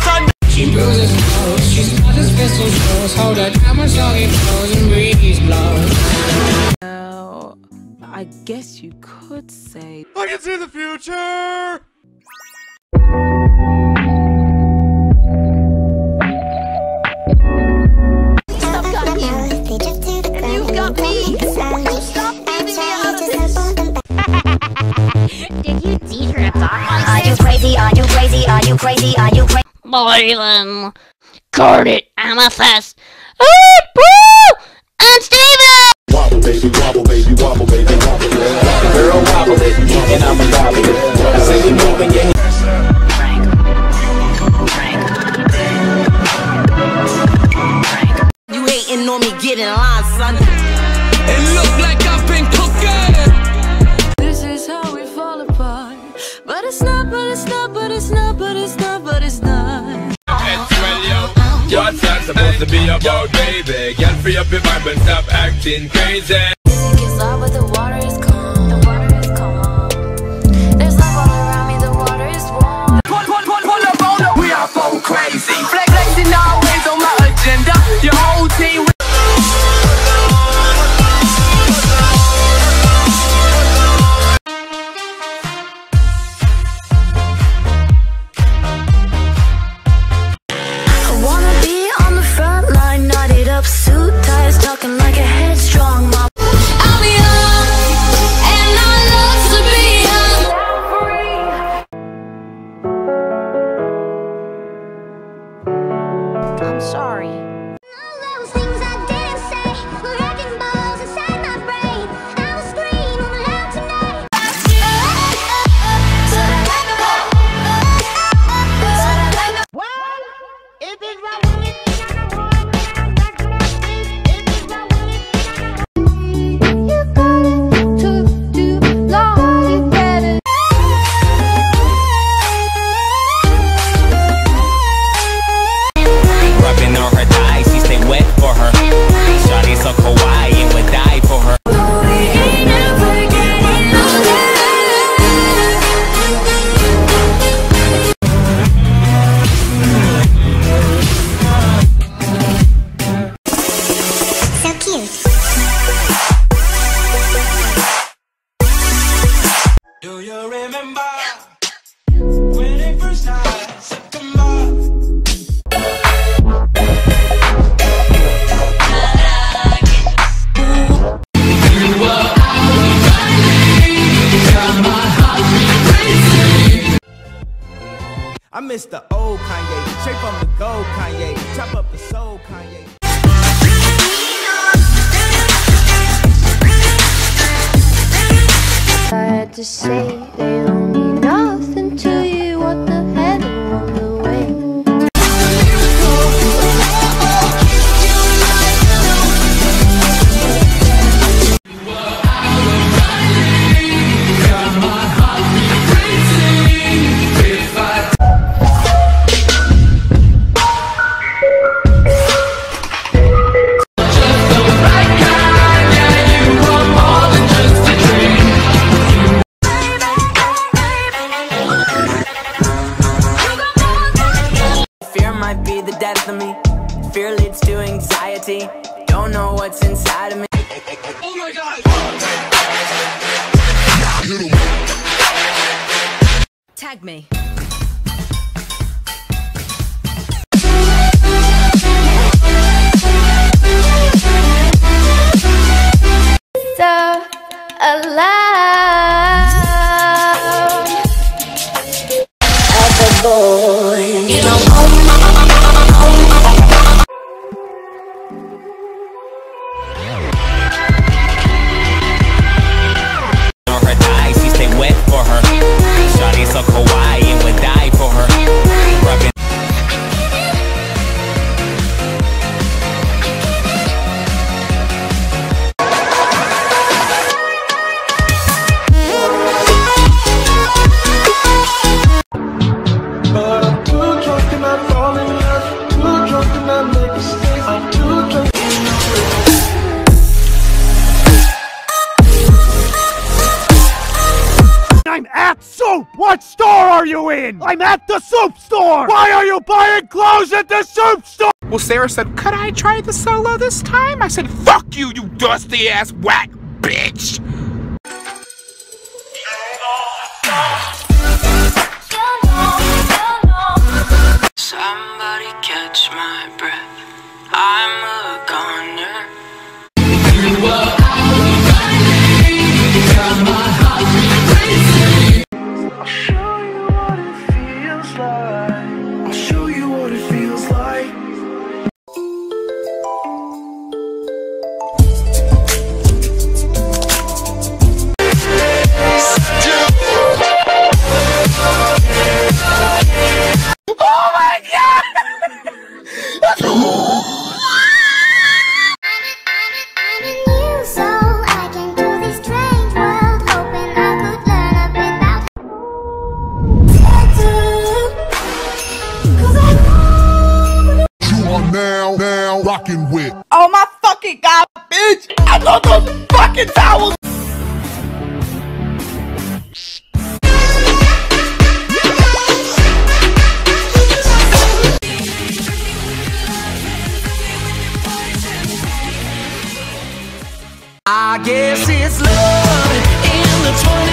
serious and She bruises clothes, she sponsors pistol shows. Hold her down when soggy clothes and breeze blows. Now, I guess you could say I can see the future. Stop you. Got me. Stop leaving me out of this. Did you teach her to talk Are you crazy? Are you crazy? Are you crazy? Are you crazy? Boy, then. Guard it, Amethyst. Oh, boo! And Steven! Wobble baby, wobble baby, wobble baby, wobble yeah. Girl, wobble it, and I'ma gobble it. I say you moving your You hating on me, get in line, son. It look like I've been cooking. this is how we fall apart. But it's not, but it's not, but it's not, but it's not, but it's not. To be about, baby? Get free up your vibe and stop acting crazy. I miss the old Kanye, straight from the gold Kanye, chop up the soul Kanye. I had to say they don't mean nothing to might be the death of me. Fear leads to anxiety. Don't know what's inside of me. Tag me. Are you in? I'm at the Soup store! Why are you buying clothes at the Soup store? Well, Sarah said, Could I try the solo this time? I said, Fuck you, you dusty ass whack bitch! Now rocking with. Oh my fucking god, bitch! I got those fucking towels! I guess it's love in the 21st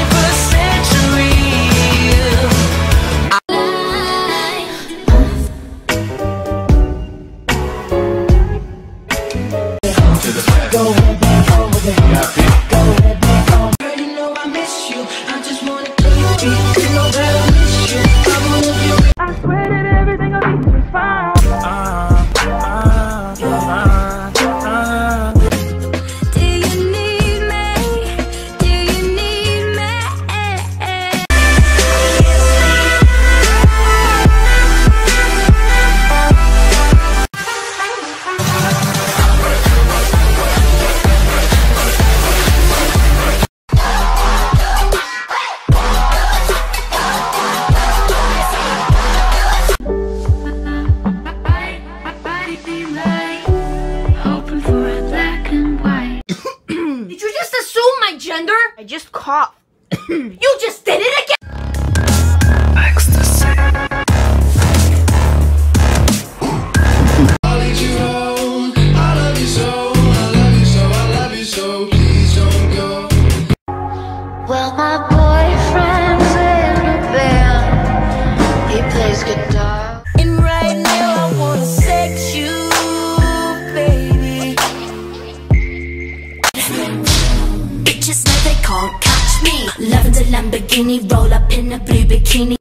just assume my gender? I just coughed. you just did it again! Well, my Know they can't catch me. Lavender Lamborghini, roll up in a blue bikini.